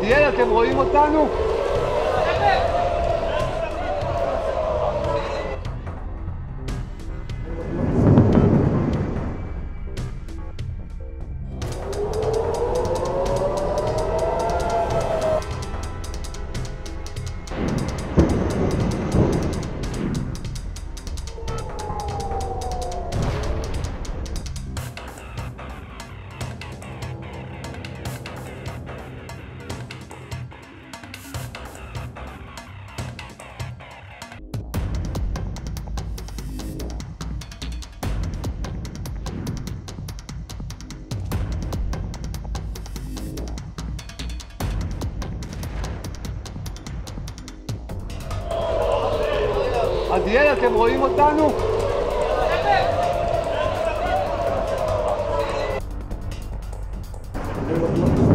עדיאל, אתם רואים אותנו? עדיאל, אתם רואים אותנו? Thank